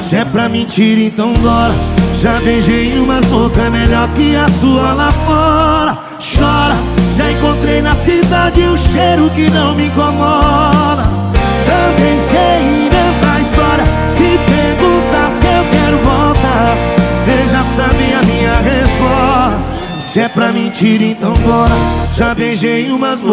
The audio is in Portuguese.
Se é pra mentir, então bora. Já beijei umas bocas melhor que a sua lá fora. Chora, já encontrei na cidade um cheiro que não me incomoda. Também sei inventar história. Se perguntar se eu quero voltar você já sabe a minha resposta. Se é pra mentir, então bora. Já beijei umas bocas